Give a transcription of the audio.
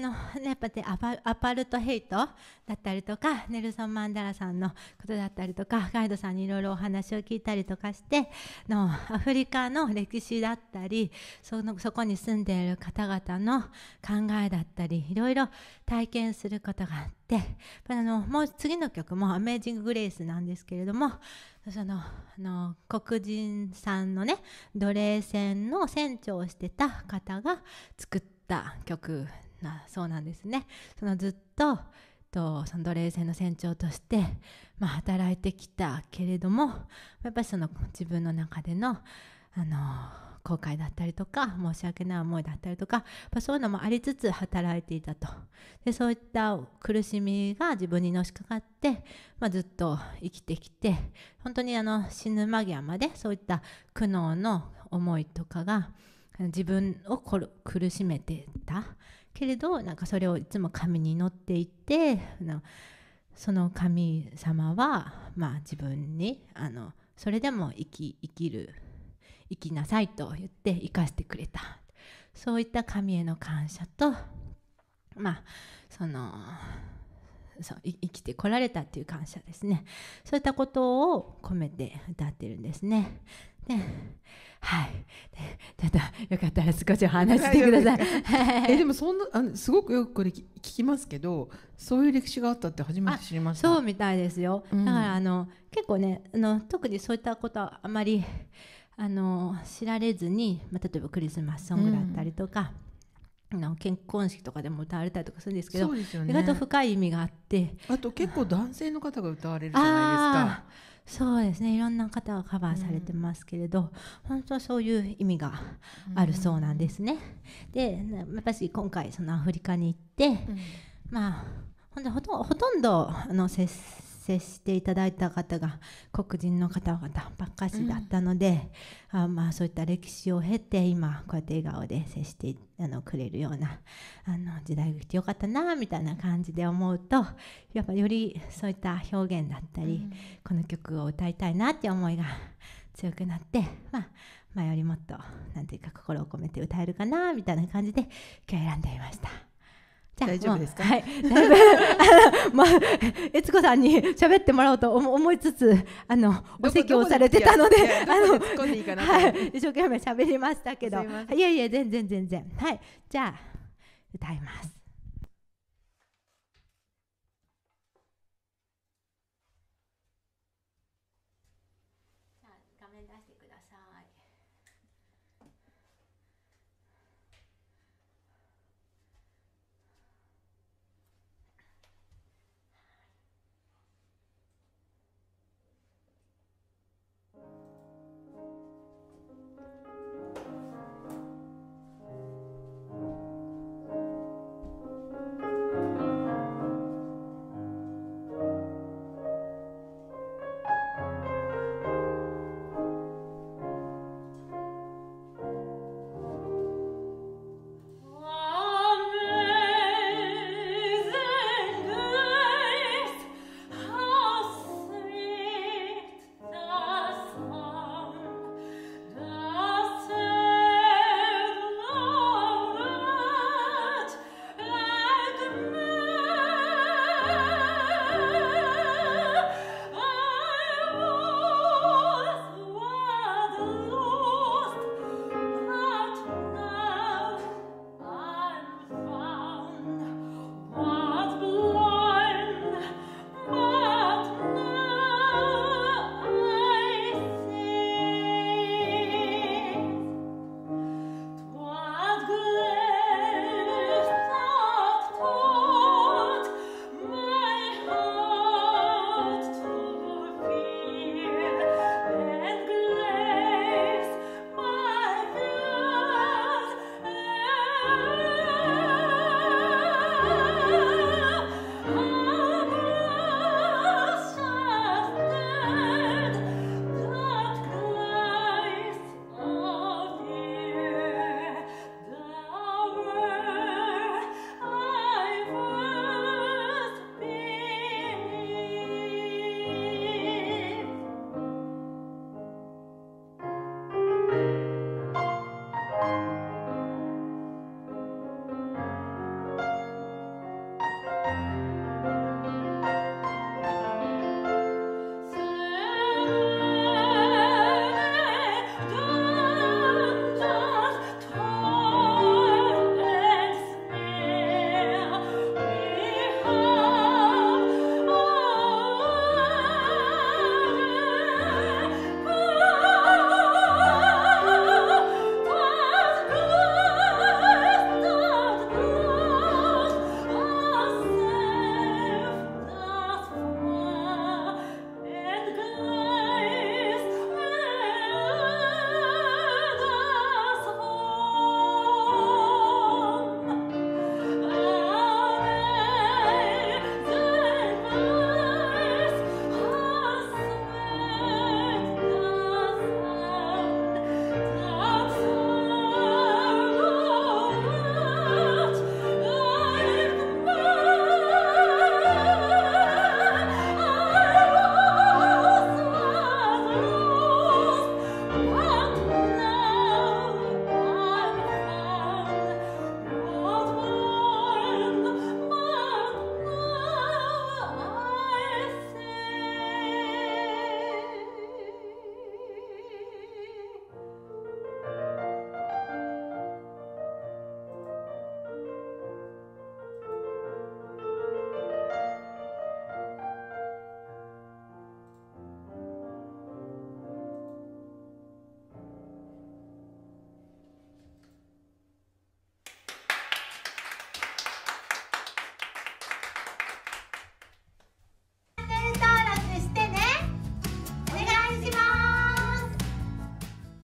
の、ね、やっぱりアパルトヘイトだったりとかネルソン・マンダラさんのことだったりとかガイドさんにいろいろお話を聞いたりとかしてのアフリカの歴史だったりそのそこに住んでいる方々の考えだったりいろいろ体験することがあってあのもう次の曲も「アメージング・グレイス」なんですけれどもそのあの黒人さんのね奴隷船の船長をしてた方が作った曲なそうなんですね。そのずっととその奴隷船の船長として、まあ、働いてきたけれどもやっぱりその自分の中でのあの後悔だったりとか申し訳ない思いだったりとかそういうのもありつつ働いていたとでそういった苦しみが自分にのしかかって、まあ、ずっと生きてきて本当にあの死ぬ間際までそういった苦悩の思いとかが自分を苦しめてたけれどなんかそれをいつも神に祈っていてその神様は、まあ、自分にあのそれでも生き生きる生きなさいと言って生かしてくれた。そういった神への感謝とまあそのそ生きてこられたっていう感謝ですね。そういったことを込めて歌ってるんですね。ではい。でちょっとよかったら少しお話してください。えでもそんなあのすごくよくこれ聞きますけどそういう歴史があったって初めて知りました。そうみたいですよ、うん、だからあの結構ねあの特にそういったことはあまりあの知られずに、まあ、例えばクリスマスソングだったりとか、うん、結婚式とかでも歌われたりとかするんですけど、ね、意外と深い意味があってあと結構男性の方が歌われるじゃないですか。そうですねいろんな方がカバーされてますけれど、うん、本当はそういう意味があるそうなんですね。うん、で私今回そのアフリカに行って、うん、まあほんとほとほとんどあの接接していただいた方が黒人の方々ばっかしだったので、うん、あまあ、そういった歴史を経て今こうやって笑顔で接してあのくれるようなあの時代が来てよかったなみたいな感じで思うとやっぱよりそういった表現だったり、うん、この曲を歌いたいなって思いが強くなって、まあ、前よりもっと何ていうか心を込めて歌えるかなみたいな感じで今日選んでみました。大丈夫ですか、はい、だいぶ まあ、悦子さんに喋ってもらおうと思いつつあのお席をされてたので 一生懸命喋りましたけど。いやいや全然全然。はい。じゃあ歌います。画面出してください。